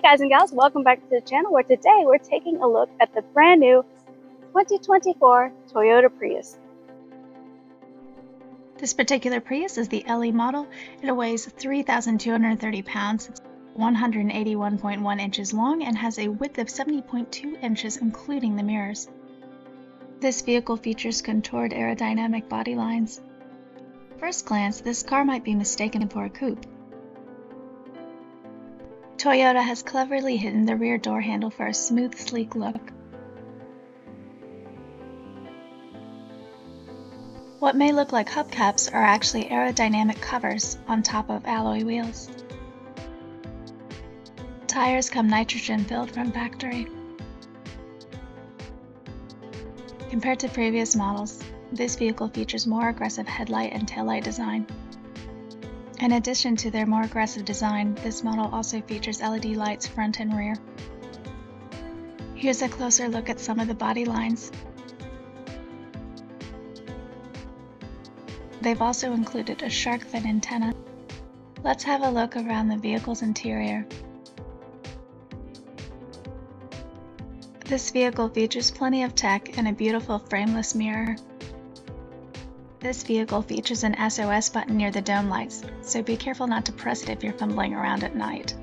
Hey guys and gals, welcome back to the channel where today we're taking a look at the brand new 2024 Toyota Prius. This particular Prius is the LE model. It weighs 3,230 pounds, it's 181.1 inches long, and has a width of 70.2 inches including the mirrors. This vehicle features contoured aerodynamic body lines. First glance, this car might be mistaken for a coupe. Toyota has cleverly hidden the rear door handle for a smooth, sleek look. What may look like hubcaps are actually aerodynamic covers on top of alloy wheels. Tires come nitrogen filled from factory. Compared to previous models, this vehicle features more aggressive headlight and taillight design. In addition to their more aggressive design, this model also features LED lights front and rear. Here's a closer look at some of the body lines. They've also included a shark fin antenna. Let's have a look around the vehicle's interior. This vehicle features plenty of tech and a beautiful frameless mirror. This vehicle features an SOS button near the dome lights, so be careful not to press it if you're fumbling around at night.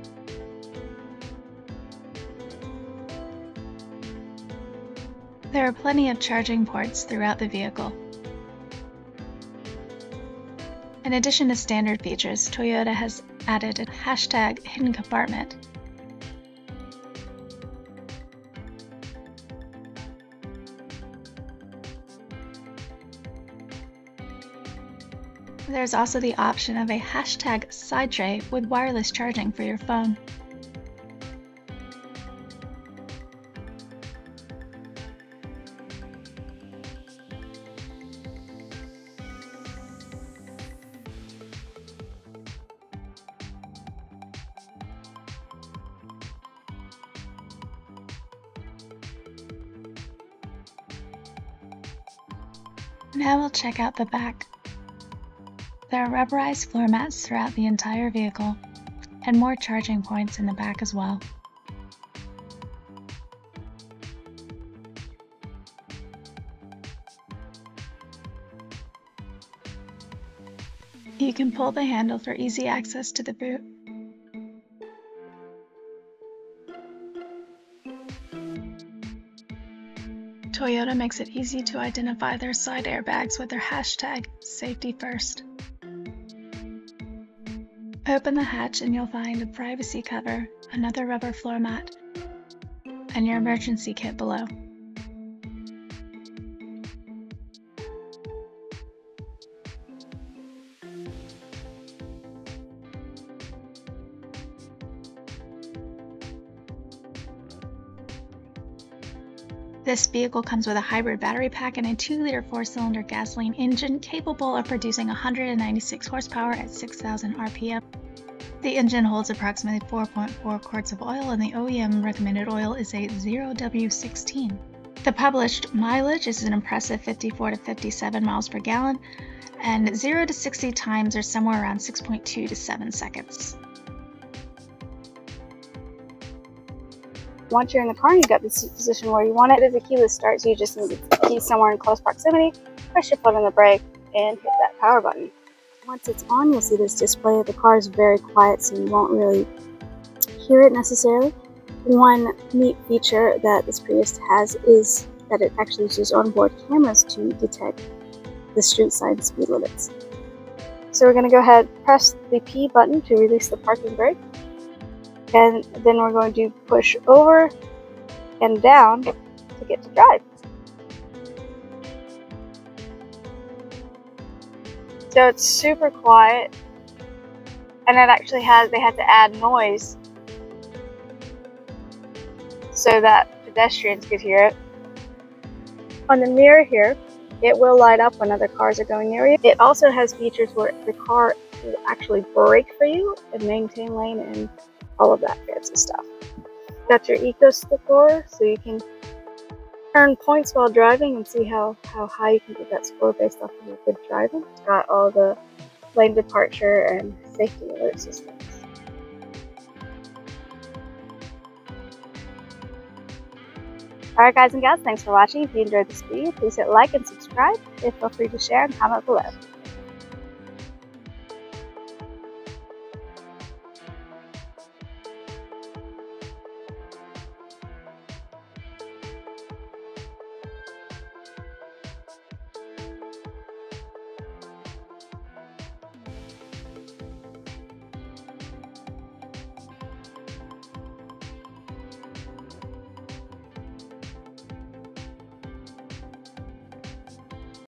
There are plenty of charging ports throughout the vehicle. In addition to standard features, Toyota has added a hashtag hidden compartment There's also the option of a hashtag side tray with wireless charging for your phone. Now we'll check out the back. There are rubberized floor mats throughout the entire vehicle, and more charging points in the back as well. You can pull the handle for easy access to the boot. Toyota makes it easy to identify their side airbags with their hashtag safety first. Open the hatch and you'll find a privacy cover, another rubber floor mat, and your emergency kit below. This vehicle comes with a hybrid battery pack and a 2-liter 4-cylinder gasoline engine capable of producing 196 horsepower at 6,000 RPM. The engine holds approximately 4.4 quarts of oil and the OEM recommended oil is a 0W16. The published mileage is an impressive 54 to 57 miles per gallon and 0 to 60 times are somewhere around 6.2 to 7 seconds. Once you're in the car and you've got this position where you want it, as a keyless start, so you just need the key somewhere in close proximity, press your foot on the brake and hit that power button. Once it's on, you'll see this display. The car is very quiet, so you won't really hear it necessarily. One neat feature that this Prius has is that it actually uses onboard cameras to detect the street sign speed limits. So we're going to go ahead press the P button to release the parking brake. And then we're going to push over and down to get to drive. So it's super quiet. And it actually has, they had to add noise so that pedestrians could hear it. On the mirror here, it will light up when other cars are going near you. It also has features where the car will actually brake for you and maintain lane and all of that fancy stuff. Got your eco score, so you can earn points while driving and see how, how high you can get that score based off of your good driving. Got all the lane departure and safety alert systems. Alright guys and gals, thanks for watching. If you enjoyed this video, please hit like and subscribe and feel free to share and comment below.